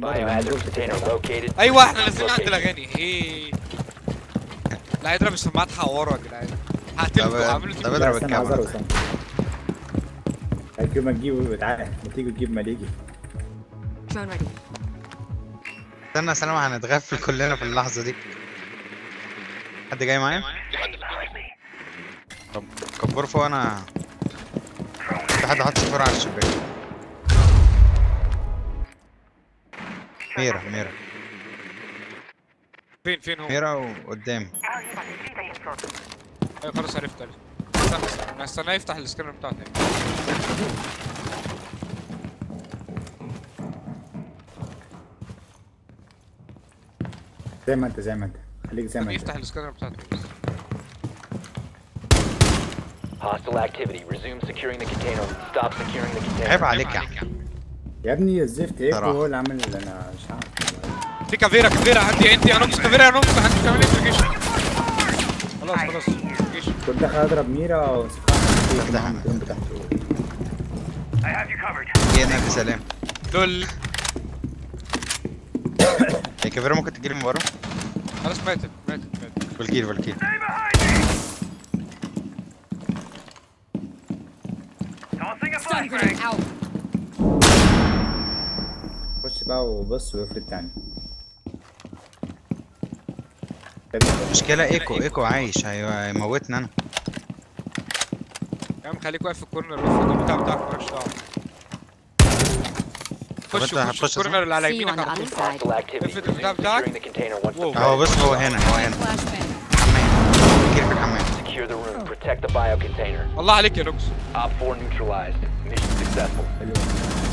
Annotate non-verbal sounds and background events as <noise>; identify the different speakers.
Speaker 1: Biohazard container located.
Speaker 2: أيوه. إحنا نازلين عند. الأغاني. إيه؟ لا يضرب السماعات حواره يا جدعان. هقتلكوا
Speaker 3: طب-
Speaker 2: هعملوا
Speaker 3: طب
Speaker 2: تيم
Speaker 3: اضرب
Speaker 4: استنى عايز
Speaker 3: الكاميرا.
Speaker 4: هيك ما تجيبوا تعالى. ما تيجوا تجيب
Speaker 5: Drone ready.
Speaker 3: استنى سلام هنتغفل كلنا في اللحظة دي. حد جاي معايا؟ طب كبر فوق أنا في حد حاطط صفر على الشباك. ميرا <laughs> ميرا.
Speaker 2: فين فين هو؟
Speaker 3: ميرا وقدام.
Speaker 2: أيوه خلاص عرفت عرفت استنى استنى استناه يفتح السكانر بتاعه تاني
Speaker 4: زي ما انت زي ما انت. خليك زي ما
Speaker 2: استنى
Speaker 4: انت.
Speaker 2: يفتح السكانر بتاعه تاني
Speaker 1: Hostile activity. Resume securing the container. Stop securing the container.
Speaker 3: عيب عليك يا عم.
Speaker 4: يا ابني الزفت
Speaker 3: إيه.
Speaker 4: هو اللي عامل اللي أنا مش عارف.
Speaker 2: في كافيرا كافيرا عندي عندي يا نوكس كافيرا يا نوكس عندي إيه في الجيش خلاص خلاص الجيش
Speaker 4: كنت داخل اضرب ميرا وسكان
Speaker 3: ده
Speaker 4: معاهم الدرون بتاعته.
Speaker 3: إيه نبي سلام.
Speaker 2: لول. <coughs>
Speaker 3: هي كافيرا ممكن تجيلي من ورا؟
Speaker 2: خلاص ماتت ماتت ماتت.
Speaker 3: فالكير فالكير
Speaker 5: Stun grenade out.
Speaker 4: بقى وبص وافرد تاني
Speaker 3: مشكلة إيكو إيكو عايش هي- هيموتنا أنا
Speaker 2: يا عم خليك واقف في الكورنر الفوق البتاع بتاعك مالكش دعوه خش خش الكورنر اللي على يمينك على طول
Speaker 1: once
Speaker 2: Whoa.
Speaker 1: the
Speaker 3: أهو بص هو هنا هو هنا. حمام كير في الحمام
Speaker 1: Secure the room. Protect the bio container.
Speaker 2: الله عليك يا نوكس
Speaker 1: Op 4 neutralized. Mission successful.